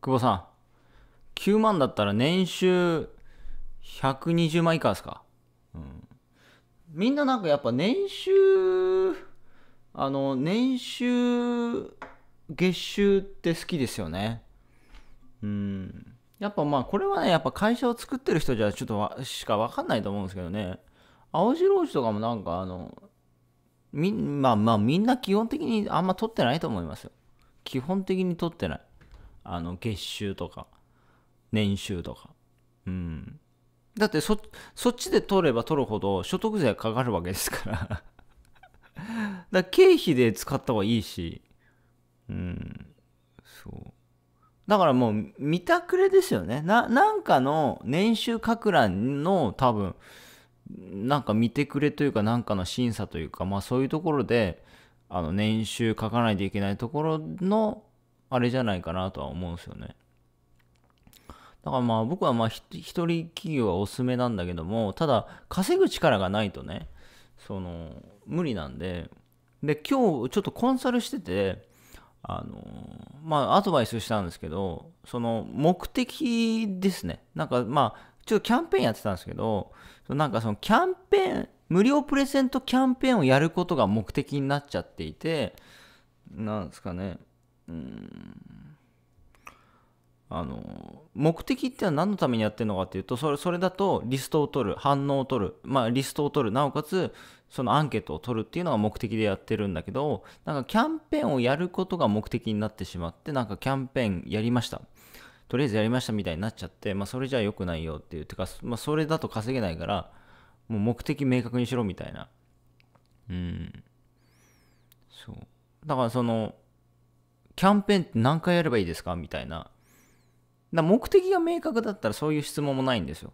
久保さん、9万だったら年収120万以下ですか、うん、みんななんかやっぱ年収、あの、年収、月収って好きですよね。うん。やっぱまあこれはね、やっぱ会社を作ってる人じゃちょっとしかわかんないと思うんですけどね。青白王子とかもなんかあの、みまあまあみんな基本的にあんま取ってないと思いますよ。基本的に取ってない。あの月収とか、年収とか。うん。だってそそっちで取れば取るほど所得税がかかるわけですから だ経費で使った方がいいし。うん。そう。だからもう見たくれですよね。な、なんかの年収書く欄の多分、なんか見てくれというか、なんかの審査というか、まあそういうところで、あの年収書かないといけないところの、あれじゃないかなとは思うんですよね。だからまあ僕はまあ一人企業はおすすめなんだけども、ただ稼ぐ力がないとね、その、無理なんで、で、今日ちょっとコンサルしてて、あのまあアドバイスしたんですけどその目的ですねなんかまあちょっとキャンペーンやってたんですけどなんかそのキャンペーン無料プレゼントキャンペーンをやることが目的になっちゃっていてなんですかねあの目的ってのは何のためにやってるのかっていうとそれそれだとリストを取る反応を取る。まあリストを取る。なおかつそのアンケートを取るっていうのが目的でやってるんだけどなんかキャンペーンをやることが目的になってしまってなんかキャンペーンやりました。とりあえずやりましたみたいになっちゃってまあそれじゃ良くないよっていうてか、まあ、それだと稼げないからもう目的明確にしろみたいな。うん。そう。だからそのキャンペーンって何回やればいいですか？みたいな。だ目的が明確だったらそういう質問もないんですよ。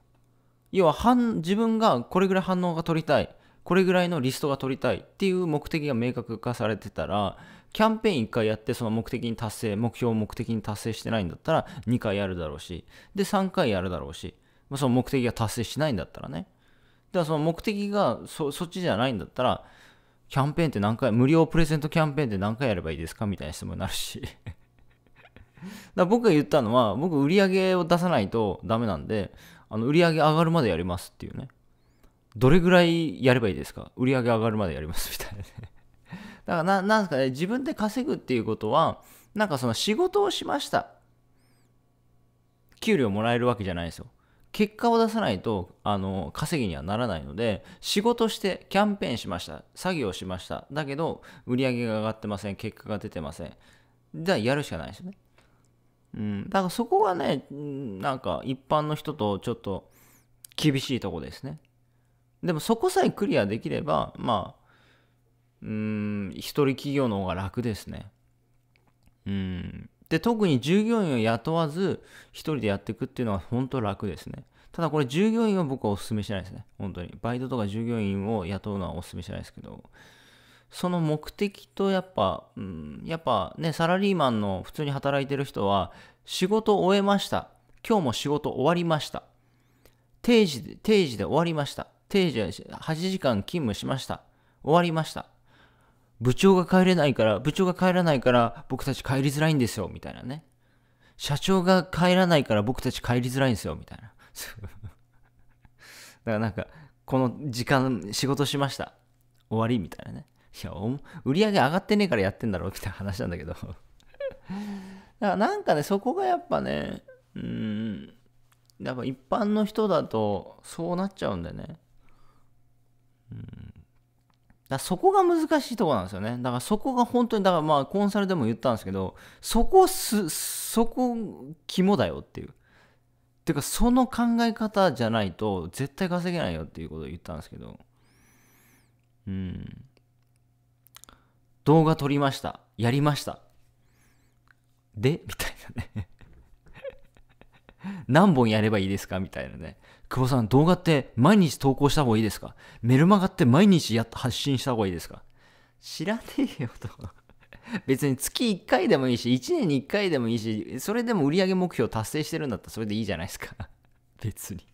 要は自分がこれぐらい反応が取りたい、これぐらいのリストが取りたいっていう目的が明確化されてたら、キャンペーン1回やってその目的に達成、目標を目的に達成してないんだったら2回やるだろうし、で3回やるだろうし、その目的が達成しないんだったらね。だからその目的がそそっちじゃないんだったら、キャンペーンって何回、無料プレゼントキャンペーンって何回やればいいですかみたいな質問になるし だ僕が言ったのは、僕売り上げを出さないとダメなんで、あの売り上げ上がるまでやりますっていうね。どれぐらいやればいいですか？売り上げ上がるまでやりますみたいなね。だからな、なんですかね、自分で稼ぐっていうことは、なんかその仕事をしました。給料もらえるわけじゃないですよ。結果を出さないと、あの、稼ぎにはならないので、仕事して、キャンペーンしました。作業しました。だけど、売り上げが上がってません。結果が出てません。じゃあ、やるしかないですよね。うん、だからそこがね、なんか一般の人とちょっと厳しいとこですね。でもそこさえクリアできれば、まあ、うん、一人企業の方が楽ですね。うん。で、特に従業員を雇わず、一人でやっていくっていうのは本当楽ですね。ただこれ従業員は僕はお勧めしないですね。本当に。バイトとか従業員を雇うのはお勧めしないですけど。その目的とやっぱ、うん、やっぱね、サラリーマンの普通に働いてる人は、仕事を終えました。今日も仕事終わりました。定時で、定時で終わりました。定時で8時間勤務しました。終わりました。部長が帰れないから、部長が帰らないから僕たち帰りづらいんですよ、みたいなね。社長が帰らないから僕たち帰りづらいんですよ、みたいな。だからなんか、この時間仕事しました。終わりみたいなね。いや、売り上げ上がってねえからやってんだろうみたいな話なんだけど だからなんかね、そこがやっぱね、うん、やっぱ一般の人だとそうなっちゃうんだよね。うん、だそこが難しいとこなんですよね。だからそこが本当に、だからまあコンサルでも言ったんですけど、そこす、そこ肝だよっていう。てかその考え方じゃないと絶対稼げないよっていうことを言ったんですけど。うん。動画撮りました。やりました。でみたいなね何本やればいいですか？みたいなね。久保さん、動画って毎日投稿した方がいいですか？メルマガって毎日や発信した方がいいですか？知らねえよと。別に月1回でもいいし、1年に1回でもいいし、それでも売り上げ目標達成してるんだったらそれでいいじゃないですか。別に。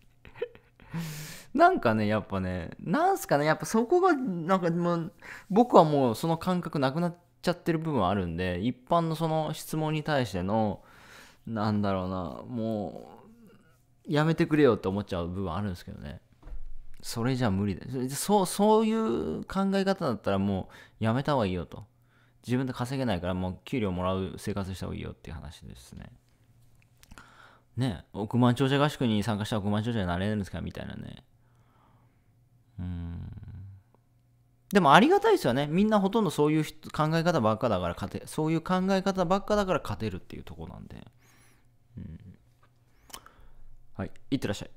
なんかね、やっぱね、なんすかね、やっぱそこが、なんかもう、僕はもうその感覚なくなっちゃってる部分はあるんで、一般のその質問に対しての、なんだろうなもうやめてくれよって思っちゃう部分あるんですけどね。それじゃ無理でそうそういう考え方だったらもうやめた方がいいよと。自分で稼げないからもう給料もらう生活した方がいいよっていう話ですね。ね億万長者合宿に参加したら億万長者になれるんですかみたいなね。うん。でもありがたいですよね。みんなほとんどそういう考え方ばっかだから勝て、そういう考え方ばっかだから勝てるっていうとこなんで。はい、いってらっしゃい。